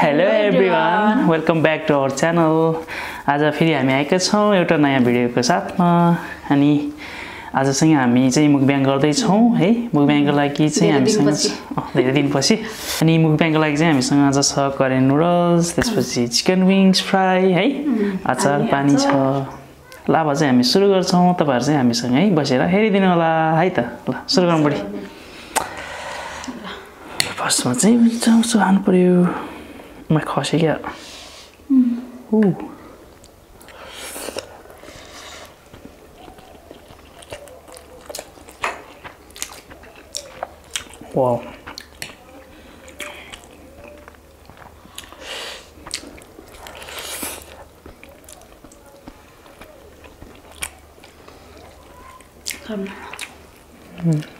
Hello everyone welcome back to our channel आज फेरि हामी आएका छौँ एउटा नयाँ भिडियोको साथमा। अनि आजसँग हामी चाहिँ मुखब्याङ गर्दैछौँ है? मुखब्याङको लागि चाहिँ हामीसँग धेरै दिनपछि। अनि मुखब्याङको लागि चाहिँ हामीसँग आज छ करेन नुडल्स त्यसपछि चिकन विङ्स फ्राई है? अचार पानी छ। ल अब चाहिँ हामी सुरु गर्छौँ तपाईँहरू चाहिँ हामीसँगै बसेर हेरिदिनु होला है त? ल सुरु गरौँ बढी फर्स्टमा चाहिँ चाउँसो हाल्नु पऱ्यो my gosh, you get. Mm. Ooh. Wow. Um. Mm.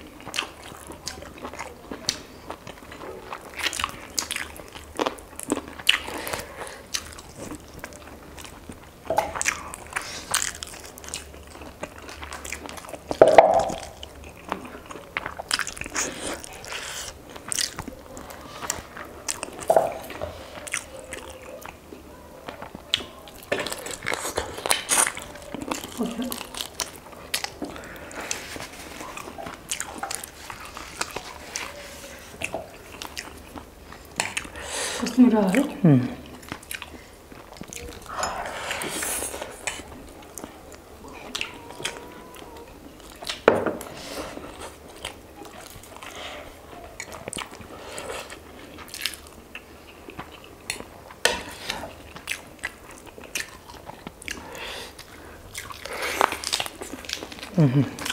पोलेको होइन उम्, यसरी खाने मजाले तर कस्तो मिठो है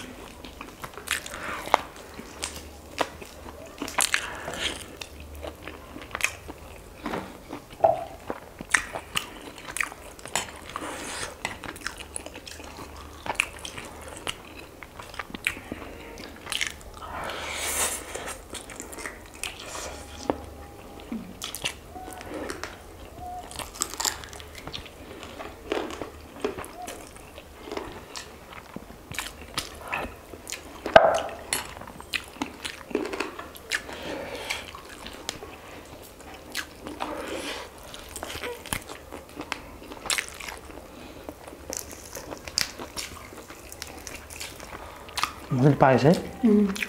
मजाले पाएछ है आम्मा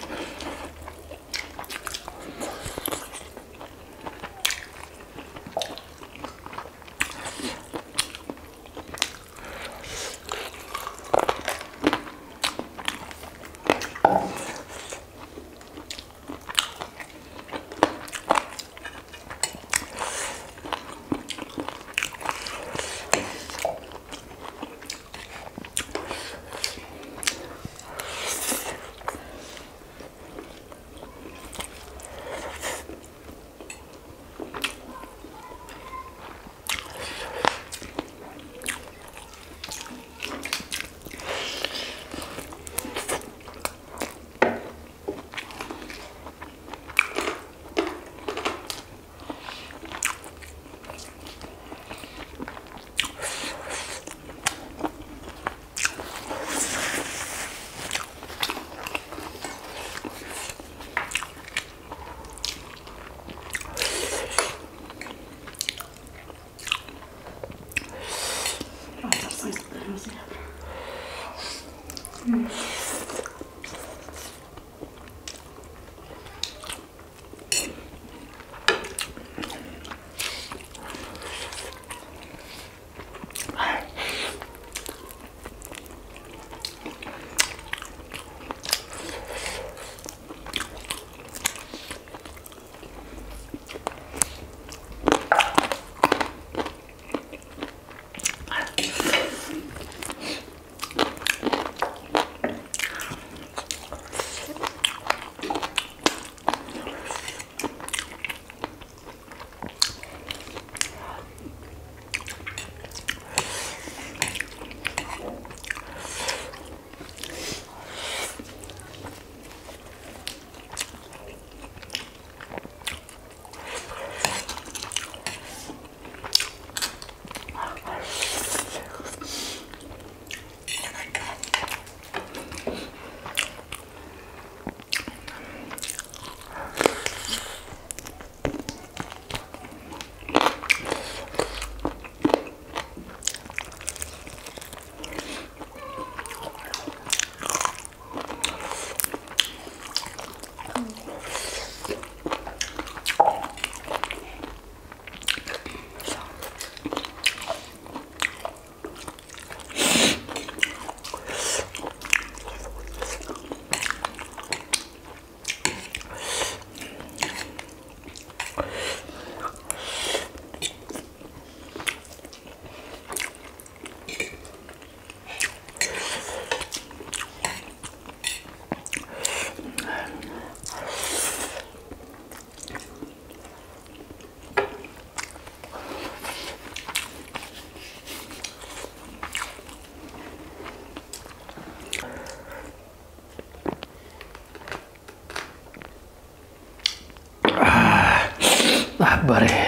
പറയാ.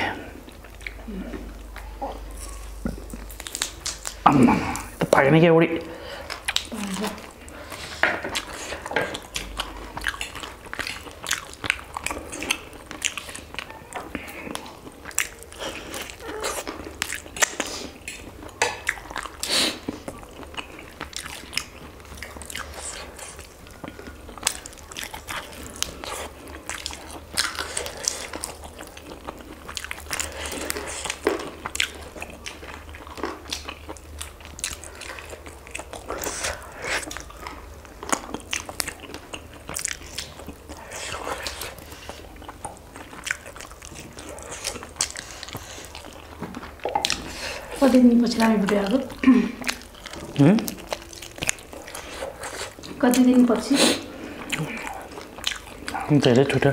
അമ്മ ഇത് പഴനിക്കൂടി कति दिनपछि लाने भिडियो? कति दिनपछि धेरै छुट्यो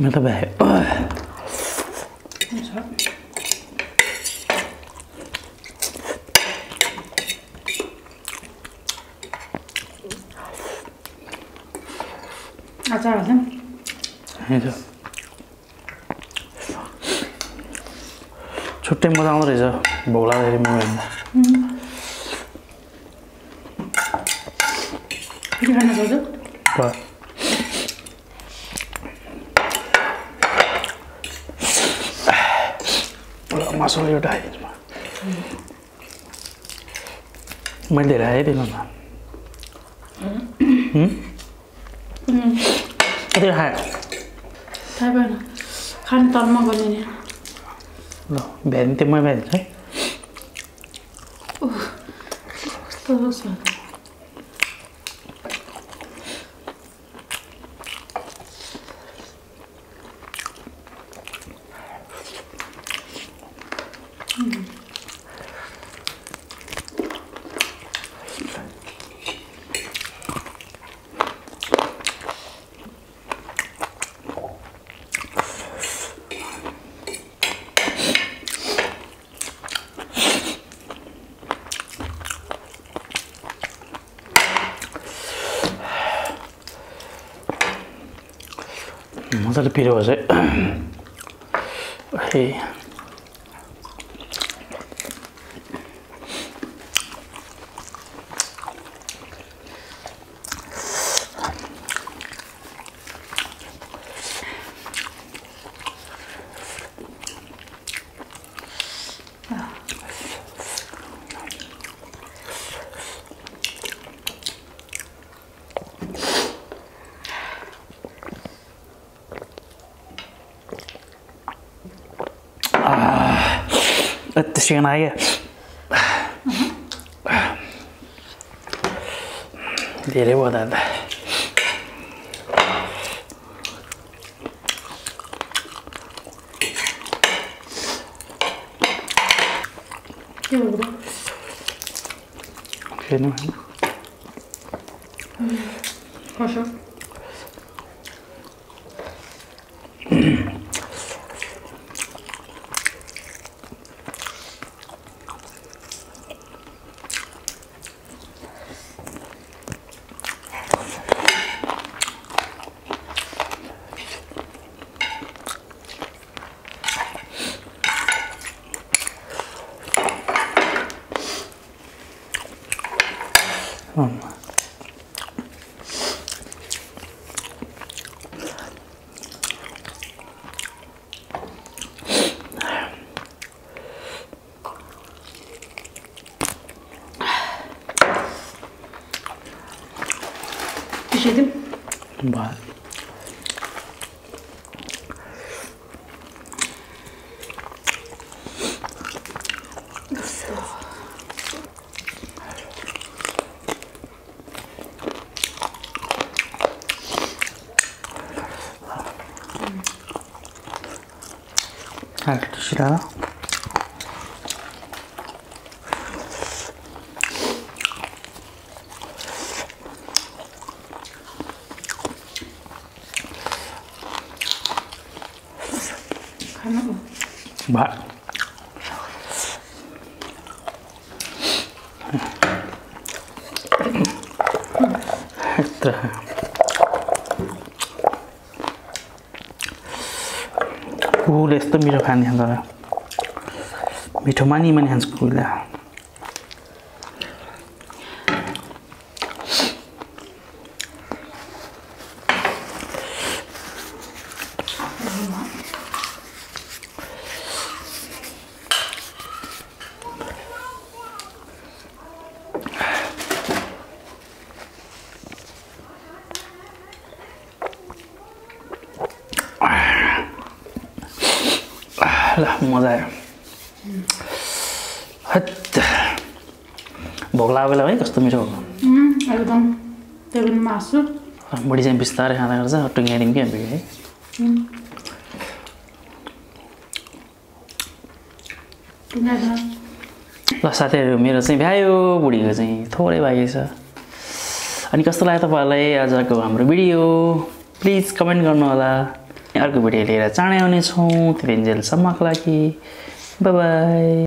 भ्यायो अचार हाल्छौँ हिजो छुट्टै मजा आउँदो रहेछ मोबाइलमा खान सक्छु ल ल मसला एउटा म मैले धेरै आइदिनु न कति खायो खाने तलमा गर्ने ल भ्याइदिनु त्यो मै भ्याइदिन्छु है मजाले पिरो भएछ है ए यति चिकन आयो धेरै भयो दादा के हो 잘 드시라. 맛. 음. 음. 했다. कुकुरले यस्तो मिठो खाने खान्छ मिठो मानि मानि खान्छ कुकुरले ल मजा आयो हत् भोक लागेको बेला है कस्तो मिठो एकदम त्यो पनि मासु बुढी चाहिँ बिस्तारै खाँदा गर्छ टुङ्ग्याइदिउँ क्या भिड है ल साथीहरू मेरो चाहिँ भ्यायो बुढीको चाहिँ थोरै बाँकी छ अनि कस्तो लाग्यो तपाईँहरूलाई आजको हाम्रो भिडियो प्लिज कमेन्ट गर्नुहोला अर्को भिडियो लिएर चाँडै आउनेछौँ। त्यो जेलसम्मको लागि। बाई